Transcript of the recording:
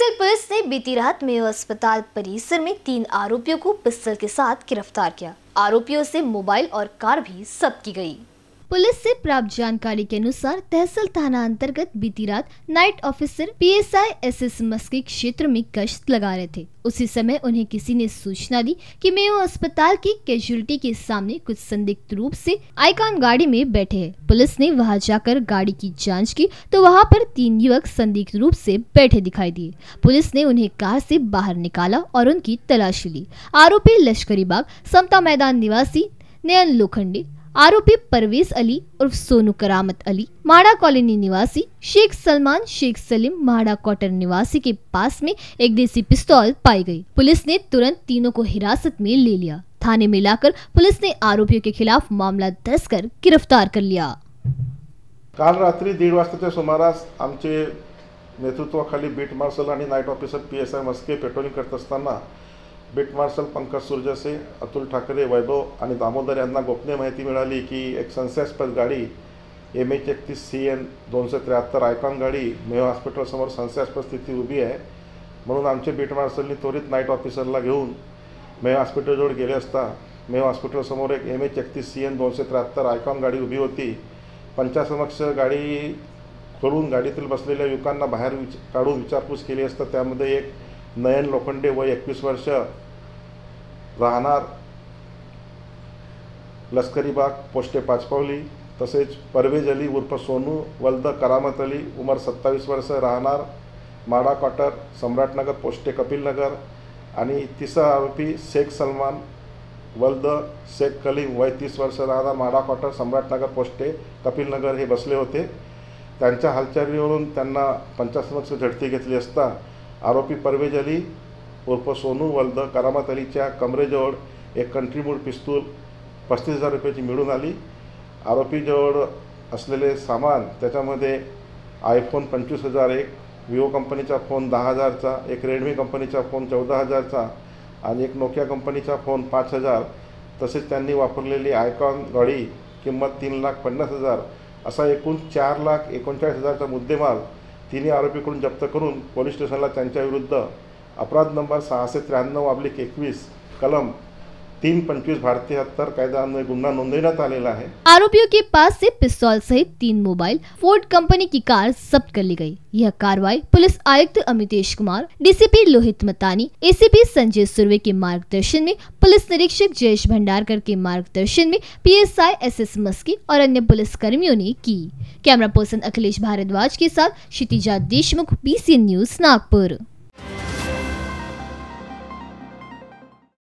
दरअसल पुलिस ने बीती रात मेयो अस्पताल परिसर में तीन आरोपियों को पिस्टल के साथ गिरफ़्तार किया। आरोपियों से मोबाइल और कार भी जब्त की गई। पुलिस से प्राप्त जानकारी के अनुसार तहसील थाना अंतर्गत बीती रात night officer PSI S S Maski क्षेत्र में गश्त लगा रहे थे। उसी समय उन्हें किसी ने सूचना दी कि मेयो अस्पताल की कैजुअलिटी के सामने कुछ संदिग्ध रूप से आईकॉन गाड़ी में बैठे हैं। पुलिस ने वहाँ जाकर गाड़ी की जाँच की तो वहाँ पर तीन युवक संदिग्ध रूप से बैठे दिखाई दिए। पुलिस ने उन्हें कार से बाहर निकाला और उनकी तलाशी ली। आरोपी लश्करी बाग, समता मैदान निवासी नयन लोखंडे आरोपी परवेज अली उर्फ़ सोनू करामत अली, माड़ा कॉलोनी निवासी शेख सलमान, शेख सलीम, माड़ा क्वार्टर निवासी के पास में एक देसी पिस्तौल पाई गई। पुलिस ने तुरंत तीनों को हिरासत में ले लिया। थाने में लाकर पुलिस ने आरोपियों के खिलाफ मामला दर्ज कर गिरफ़्तार कर लिया। काल रात्री दीड वाजताच्या सुमारास आमचे beat marshal night officer P S I Maske patrolling करत बीट मार्शल पंकज सुरजसे अतुल ठाकरे वैभव आणि दामोदर यांना गोपनीय माहिती मिळाली की एक संशयास्पद गाडी एम एच एकतीस सी एन दोनशे त्र्याहत्तर आयकॉन गाडी मेयो हॉस्पिटलसमोर संशयास्पद स्थिती उभी आहे. म्हणून आमचे बीट मार्शलनी त्वरित नाईट ऑफिसरला घेऊन मेयो हॉस्पिटलजवळ गेले असता मेयो हॉस्पिटलसमोर एक एम एच एकतीस सी एन दोनशे त्र्याहत्तर आयकॉन गाडी उभी होती. पंचासमक्ष गाडी खोलून गाडीतील बसलेल्या युवकांना बाहेर विच काढून विचारपूस केली असता त्यामध्ये एक नयन लोखंडे वय एकवीस वर्ष राहणार. लष्करी बाग पोस्टे पाचपावली. तसेच परवेज अली उर्फ सोनू वल्द करामत अली उमर सत्तावीस वर्ष राहणार. माडा क्वार्टर सम्राटनगर पोस्टे कपिलनगर आणि तिसरा आरोपी शेख सलमान वल्द शेख कलीम वय तीस वर्ष राहणार. माडा क्वार्टर सम्राटनगर पोस्टे कपिलनगर हे बसले होते. त्यांच्या हालचालीवरून त्यांना पंचासमक्ष झडती घेतली असता आरोपी परवेज अली उर्फ सोनू वल्द करामत अलीच्या कमरेजवळ एक कंट्रीमूड पिस्तूल पस्तीस हजार रुपयाची मिळून आली. आरोपीजवळ असलेले सामान त्याच्यामध्ये आयफोन पंचवीस हजार एक विवो कंपनीचा फोन दहा हजारचा एक रेडमी कंपनीचा फोन चौदा हजारचा आणि एक नोकिया कंपनीचा फोन पाच हजार. तसेच त्यांनी वापरलेली आयकॉन गाडी किंमत तीन लाख पन्नास हजार असा एकूण चार लाख एकोणचाळीस हजारचा मुद्देमाल तिन्ही आरोपीकडून जप्त करून पोलीस स्टेशनला त्यांच्याविरुद्ध अपराध नंबर सहाशे त्र्याण्णव अब्लिक एकवीस कलम तीन पंचवीस भारतीय कायद्यान्वये गुन्हा आलेला आहे. आरोपियों के पास से पिस्तौल सहित तीन मोबाइल फोर्ड कंपनी की कार जब्त कर ली गई। यह कार्रवाई पुलिस आयुक्त अमितेश कुमार डीसीपी लोहित मतानी एसीपी संजय सुरवे के मार्गदर्शन में, पुलिस निरीक्षक जयेश भंडारकर के मार्गदर्शन में पीएसआई एसएस मस्की और अन्य पुलिस कर्मियों ने की। कैमरा पर्सन अखिलेश भारद्वाज के साथ क्षितिजा देशमुख बीसीएन न्यूज़ नागपुर।